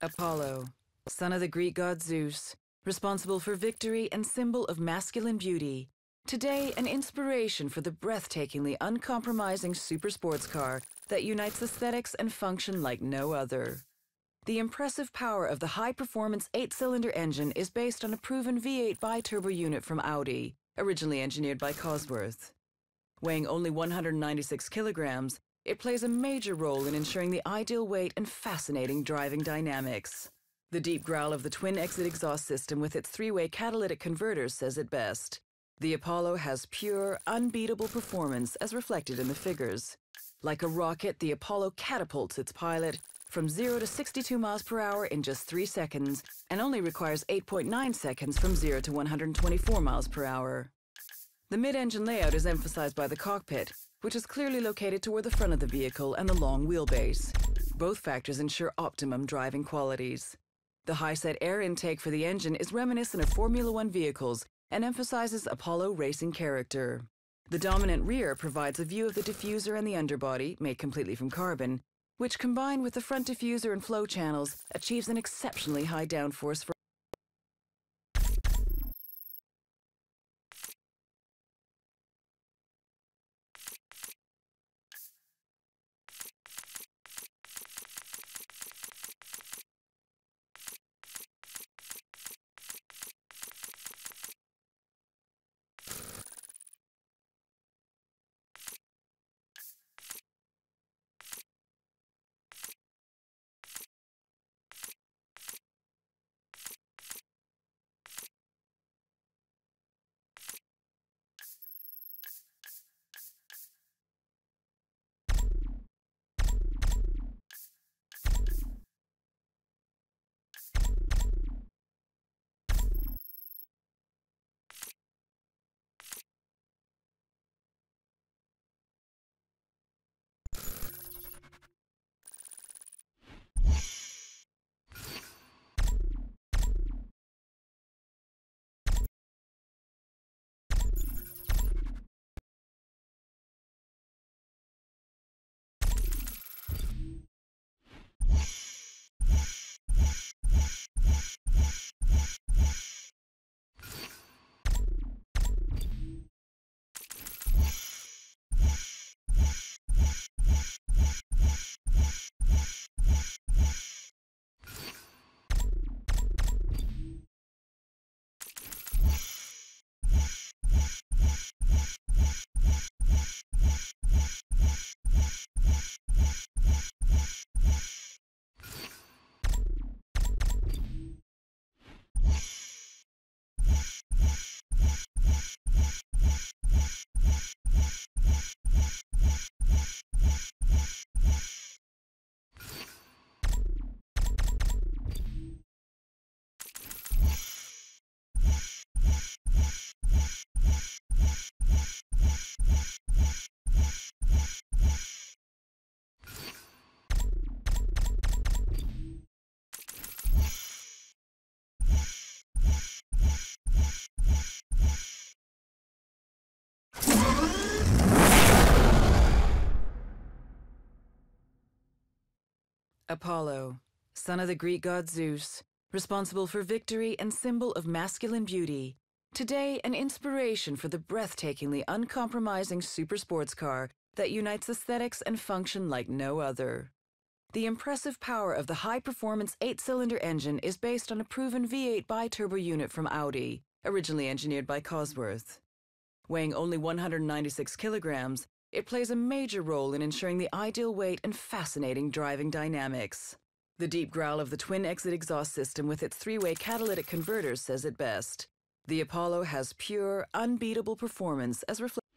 Apollo, son of the Greek god Zeus, responsible for victory and symbol of masculine beauty. Today, an inspiration for the breathtakingly uncompromising super sports car that unites aesthetics and function like no other. The impressive power of the high-performance eight-cylinder engine is based on a proven V8 bi-turbo unit from Audi, originally engineered by Cosworth. Weighing only 196 kilograms, it plays a major role in ensuring the ideal weight and fascinating driving dynamics. The deep growl of the twin-exit exhaust system with its three-way catalytic converters says it best. The Apollo has pure, unbeatable performance as reflected in the figures. Like a rocket, the Apollo catapults its pilot from 0 to 62 miles per hour in just 3 seconds and only requires 8.9 seconds from 0 to 124 miles per hour. The mid-engine layout is emphasized by the cockpit, which is clearly located toward the front of the vehicle and the long wheelbase. Both factors ensure optimum driving qualities. The high-set air intake for the engine is reminiscent of Formula One vehicles and emphasizes Apollo racing character. The dominant rear provides a view of the diffuser and the underbody, made completely from carbon, which combined with the front diffuser and flow channels achieves an exceptionally high downforce for Apollo, son of the Greek god Zeus, responsible for victory and symbol of masculine beauty. Today, an inspiration for the breathtakingly uncompromising super sports car that unites aesthetics and function like no other. The impressive power of the high-performance eight-cylinder engine is based on a proven V8 bi-turbo unit from Audi, originally engineered by Cosworth. Weighing only 196 kilograms, it plays a major role in ensuring the ideal weight and fascinating driving dynamics. The deep growl of the twin-exit exhaust system with its three-way catalytic converters says it best. The Apollo has pure, unbeatable performance as reflected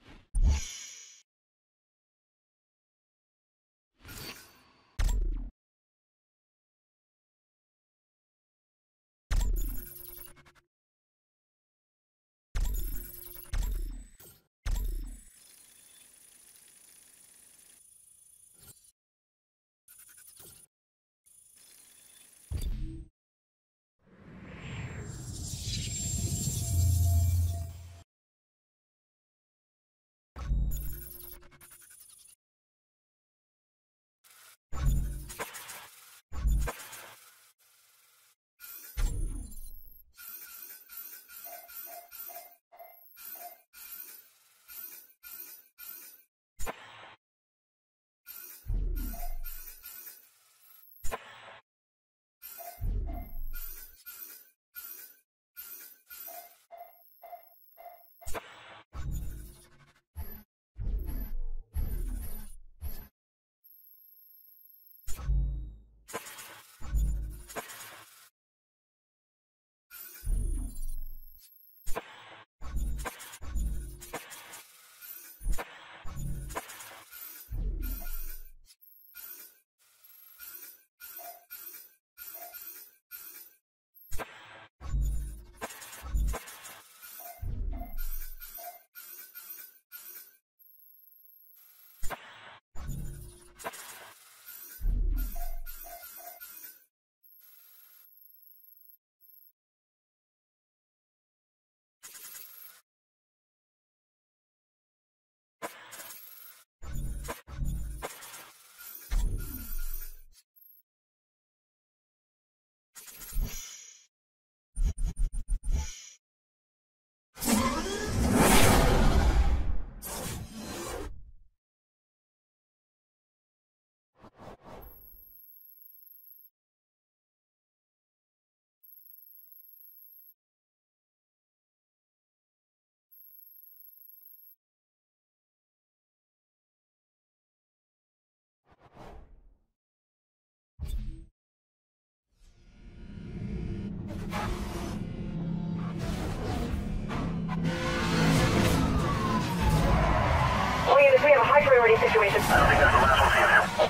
priority situation. I don't think that's the last one.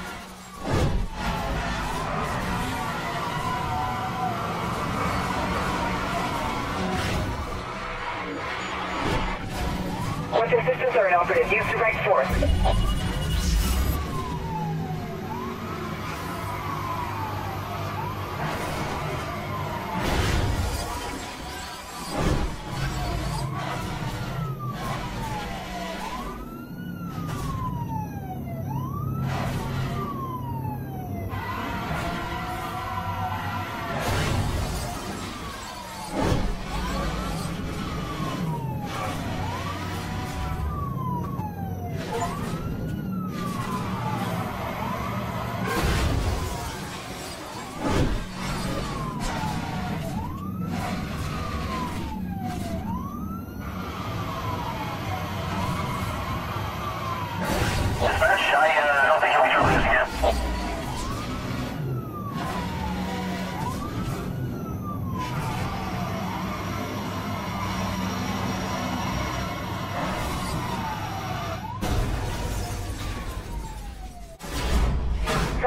Once your systems are inoperative, use direct force.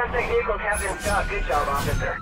Suspect vehicles have been stopped. Good job, officer.